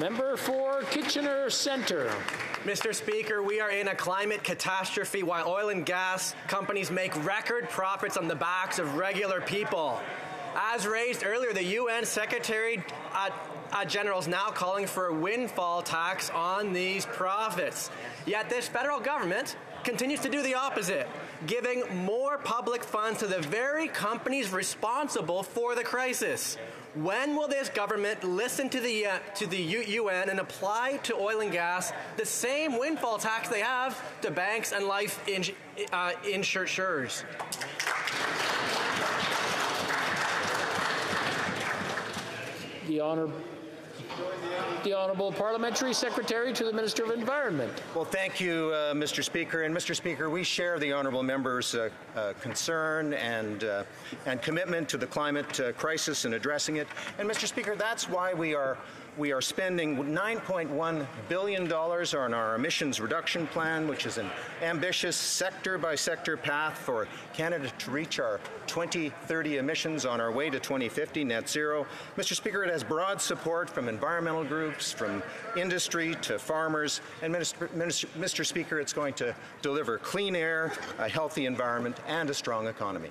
Member for Kitchener Centre. Mr. Speaker, we are in a climate catastrophe while oil and gas companies make record profits on the backs of regular people. As raised earlier, the UN Secretary uh, uh, General is now calling for a windfall tax on these profits. Yet this federal government continues to do the opposite, giving more public funds to the very companies responsible for the crisis. When will this government listen to the uh, to the U- UN and apply to oil and gas the same windfall tax they have to banks and life in- uh, The honor the Honourable Parliamentary Secretary to the Minister of Environment. Well, thank you, uh, Mr. Speaker. And Mr. Speaker, we share the Honourable Member's uh, uh, concern and, uh, and commitment to the climate uh, crisis and addressing it. And Mr. Speaker, that's why we are we are spending $9.1 billion on our emissions reduction plan, which is an ambitious sector by sector path for Canada to reach our 2030 emissions on our way to 2050 net zero. Mr. Speaker, it has broad support from environmental groups, from industry to farmers. And Minister, Minister, Mr. Speaker, it's going to deliver clean air, a healthy environment, and a strong economy.